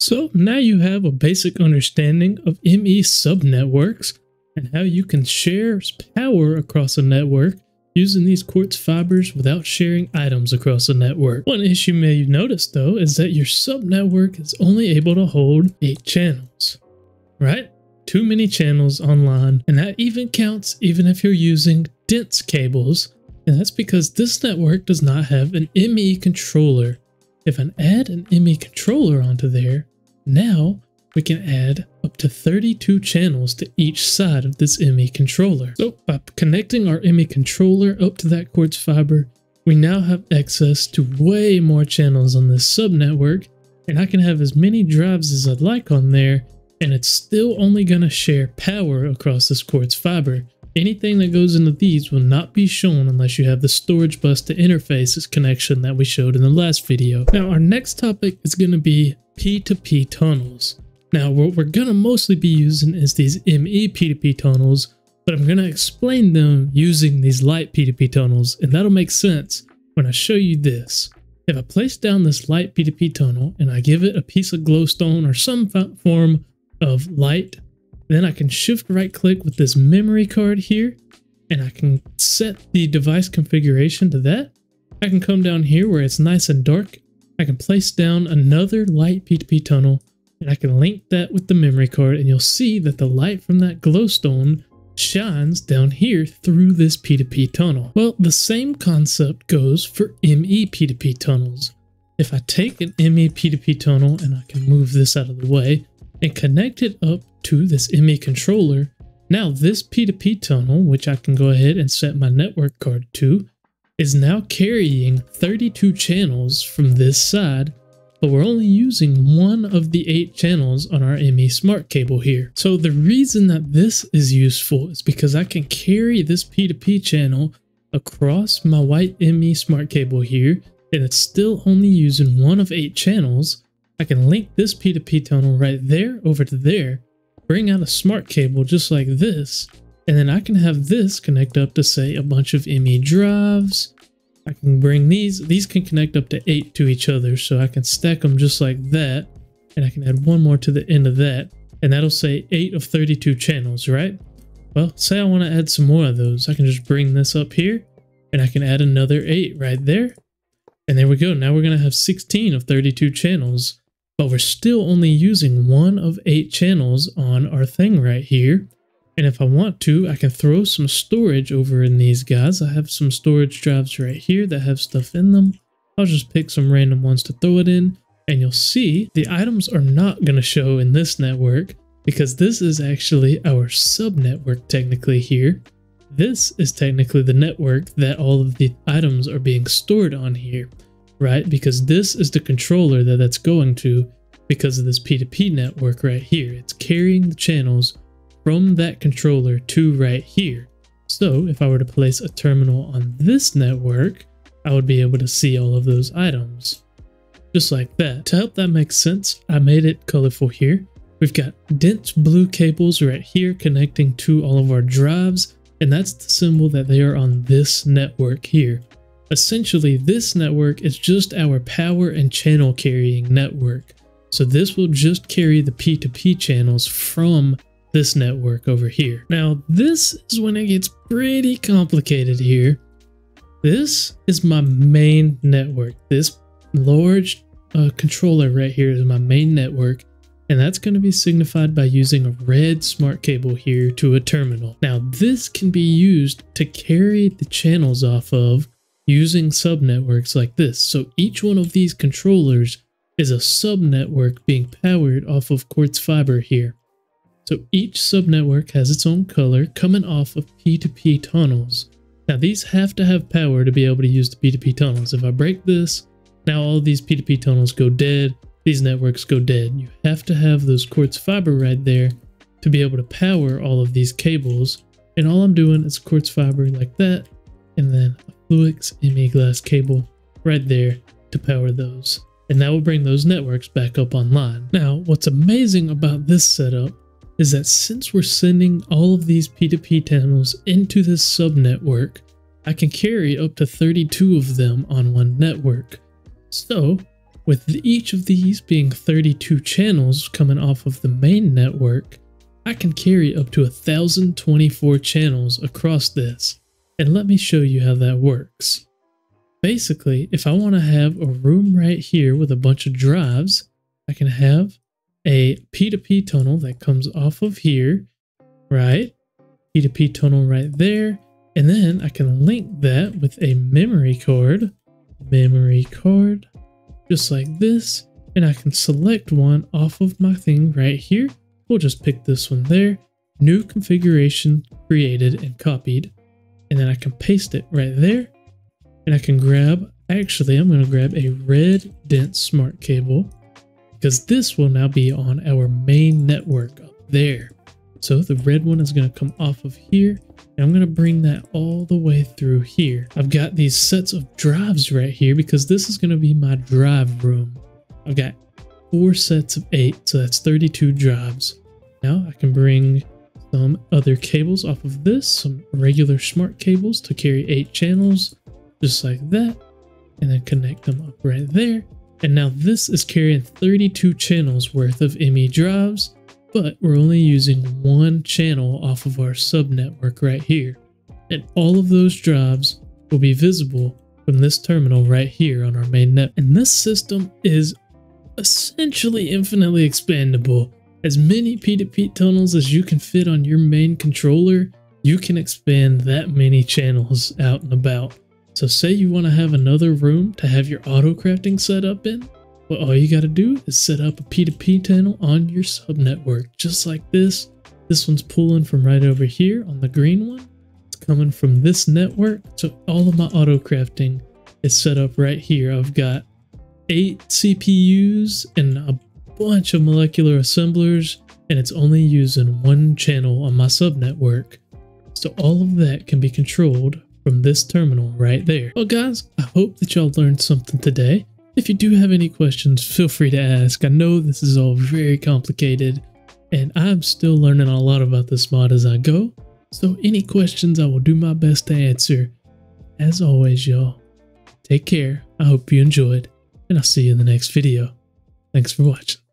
So now you have a basic understanding of ME subnetworks and how you can share power across a network using these quartz fibers without sharing items across a network. One issue may you notice though is that your subnetwork is only able to hold 8 channels, right? Too many channels online and that even counts even if you're using dense cables and that's because this network does not have an ME controller. If I add an ME controller onto there, now we can add up to 32 channels to each side of this ME controller. So by connecting our ME controller up to that quartz fiber, we now have access to way more channels on this subnetwork, and I can have as many drives as I'd like on there, and it's still only going to share power across this quartz fiber. Anything that goes into these will not be shown unless you have the storage bus to interfaces connection that we showed in the last video. Now our next topic is going to be P2P tunnels. Now what we're going to mostly be using is these ME P2P tunnels, but I'm going to explain them using these light P2P tunnels and that'll make sense when I show you this. If I place down this light P2P tunnel and I give it a piece of glowstone or some form of light, then I can shift right click with this memory card here and I can set the device configuration to that. I can come down here where it's nice and dark I can place down another light P2P tunnel and I can link that with the memory card and you'll see that the light from that glowstone shines down here through this P2P tunnel. Well, the same concept goes for ME P2P tunnels. If I take an ME P2P tunnel and I can move this out of the way and connect it up to this ME controller, now this P2P tunnel, which I can go ahead and set my network card to, is now carrying 32 channels from this side, but we're only using one of the eight channels on our ME smart cable here. So the reason that this is useful is because I can carry this P2P channel across my white ME smart cable here, and it's still only using one of eight channels. I can link this P2P tunnel right there over to there, bring out a smart cable just like this, and then I can have this connect up to say a bunch of ME drives. I can bring these, these can connect up to eight to each other. So I can stack them just like that. And I can add one more to the end of that. And that'll say eight of 32 channels, right? Well, say I want to add some more of those. I can just bring this up here and I can add another eight right there. And there we go. Now we're going to have 16 of 32 channels, but we're still only using one of eight channels on our thing right here. And if I want to, I can throw some storage over in these guys. I have some storage drives right here that have stuff in them. I'll just pick some random ones to throw it in. And you'll see the items are not going to show in this network because this is actually our subnetwork technically here. This is technically the network that all of the items are being stored on here, right? Because this is the controller that that's going to because of this P2P network right here. It's carrying the channels from that controller to right here. So if I were to place a terminal on this network, I would be able to see all of those items. Just like that. To help that make sense, I made it colorful here. We've got dense blue cables right here connecting to all of our drives, and that's the symbol that they are on this network here. Essentially, this network is just our power and channel carrying network. So this will just carry the P2P channels from this network over here. Now, this is when it gets pretty complicated here. This is my main network. This large uh, controller right here is my main network, and that's going to be signified by using a red smart cable here to a terminal. Now, this can be used to carry the channels off of using subnetworks like this. So each one of these controllers is a subnetwork being powered off of quartz fiber here. So each subnetwork has its own color coming off of P2P tunnels. Now these have to have power to be able to use the P2P tunnels. If I break this, now all these P2P tunnels go dead, these networks go dead. You have to have those quartz fiber right there to be able to power all of these cables. And all I'm doing is quartz fiber like that, and then a Fluix ME glass cable right there to power those. And that will bring those networks back up online. Now, what's amazing about this setup is that since we're sending all of these P2P channels into this subnetwork, I can carry up to 32 of them on one network. So With each of these being 32 channels coming off of the main network, I can carry up to 1024 channels across this. And let me show you how that works. Basically, if I want to have a room right here with a bunch of drives, I can have a P2P tunnel that comes off of here, right? P2P tunnel right there. And then I can link that with a memory card, memory card, just like this. And I can select one off of my thing right here. We'll just pick this one there. New configuration created and copied. And then I can paste it right there and I can grab, actually, I'm going to grab a red dense smart cable because this will now be on our main network up there. So the red one is going to come off of here and I'm going to bring that all the way through here. I've got these sets of drives right here because this is going to be my drive room. I've got four sets of eight, so that's 32 drives. Now I can bring some other cables off of this, some regular smart cables to carry eight channels just like that, and then connect them up right there. And now this is carrying 32 channels worth of ME drives, but we're only using one channel off of our subnetwork right here. And all of those drives will be visible from this terminal right here on our main net. And this system is essentially infinitely expandable. As many P2P tunnels as you can fit on your main controller, you can expand that many channels out and about. So say you want to have another room to have your auto crafting set up in, well all you got to do is set up a P2P tunnel on your subnetwork, just like this. This one's pulling from right over here on the green one. It's coming from this network, so all of my auto crafting is set up right here. I've got eight CPUs and a bunch of molecular assemblers, and it's only using one channel on my subnetwork. So all of that can be controlled from this terminal right there. Well guys, I hope that y'all learned something today. If you do have any questions, feel free to ask. I know this is all very complicated and I'm still learning a lot about this mod as I go. So any questions I will do my best to answer. As always y'all, take care. I hope you enjoyed and I'll see you in the next video. Thanks for watching.